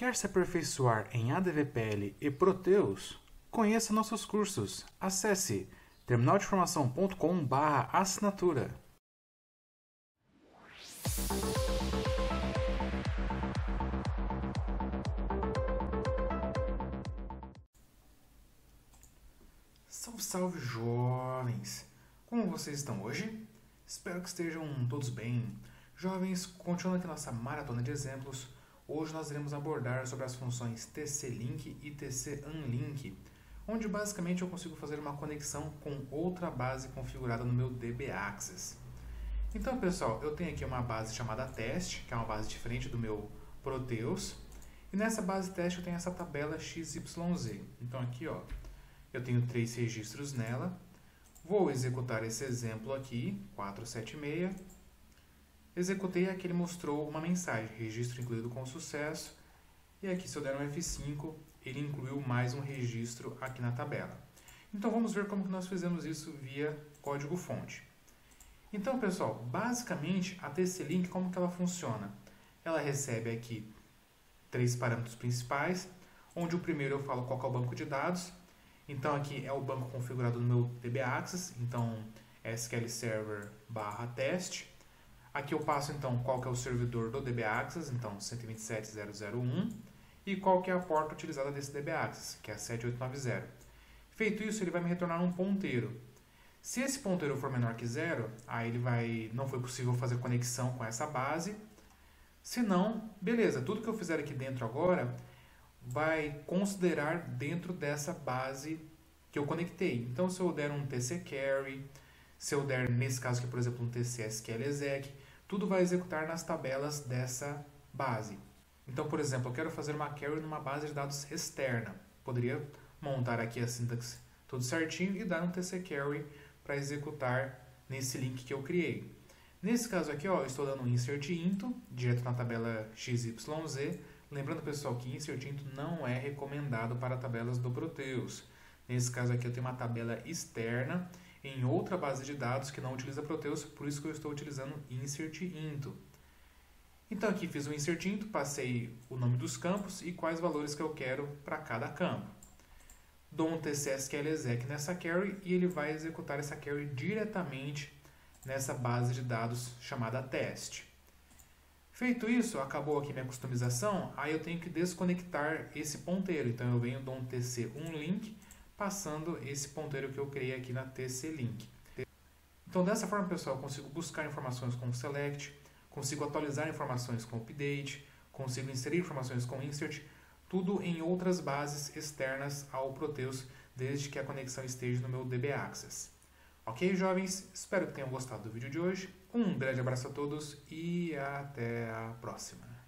Quer se aperfeiçoar em ADVPL e Proteus? Conheça nossos cursos. Acesse terminaldeformação.com/assinatura. Salve, salve, jovens! Como vocês estão hoje? Espero que estejam todos bem. Jovens, continuando aqui nossa maratona de exemplos, hoje nós iremos abordar sobre as funções TC-Link e TC-Unlink, onde basicamente eu consigo fazer uma conexão com outra base configurada no meu DB-Access. Então, pessoal, eu tenho aqui uma base chamada teste, que é uma base diferente do meu Proteus, e nessa base teste eu tenho essa tabela XYZ. Então aqui, ó, eu tenho três registros nela. Vou executar esse exemplo aqui, 476. Executei aqui, ele mostrou uma mensagem, registro incluído com sucesso. E aqui, se eu der um F5, ele incluiu mais um registro aqui na tabela. Então, vamos ver como que nós fizemos isso via código-fonte. Então, pessoal, basicamente, a TC-Link, como que ela funciona? Ela recebe aqui três parâmetros principais, onde o primeiro eu falo qual é o banco de dados, então aqui é o banco configurado no meu DB Access, então SQL Server barra teste. Aqui eu passo então qual que é o servidor do DB Access, então 127.0.0.1 e qual que é a porta utilizada desse DB Access, que é a 7890. Feito isso, ele vai me retornar um ponteiro. Se esse ponteiro for menor que zero, aí ele vai, não foi possível fazer conexão com essa base. Se não, beleza, tudo que eu fizer aqui dentro agora vai considerar dentro dessa base que eu conectei. Então, se eu der um TC carry, se eu der, nesse caso aqui, por exemplo, um TC SQL exec, tudo vai executar nas tabelas dessa base. Então, por exemplo, eu quero fazer uma carry numa base de dados externa. Poderia montar aqui a sintaxe tudo certinho e dar um TC carry para executar nesse link que eu criei. Nesse caso aqui, ó, eu estou dando um insert into, direto na tabela XYZ, Lembrando, pessoal, que insert into não é recomendado para tabelas do Proteus. Nesse caso aqui eu tenho uma tabela externa em outra base de dados que não utiliza Proteus, por isso que eu estou utilizando insert into. Então aqui fiz o insert into, passei o nome dos campos e quais valores que eu quero para cada campo. Dou um tcsqlexec nessa query e ele vai executar essa query diretamente nessa base de dados chamada teste. Feito isso, acabou aqui minha customização, aí eu tenho que desconectar esse ponteiro. Então eu venho do um tc um link, passando esse ponteiro que eu criei aqui na tc link. Então dessa forma, pessoal, eu consigo buscar informações com select, consigo atualizar informações com update, consigo inserir informações com insert, tudo em outras bases externas ao Proteus, desde que a conexão esteja no meu DB Access. Ok, jovens? Espero que tenham gostado do vídeo de hoje. Um grande abraço a todos e até a próxima.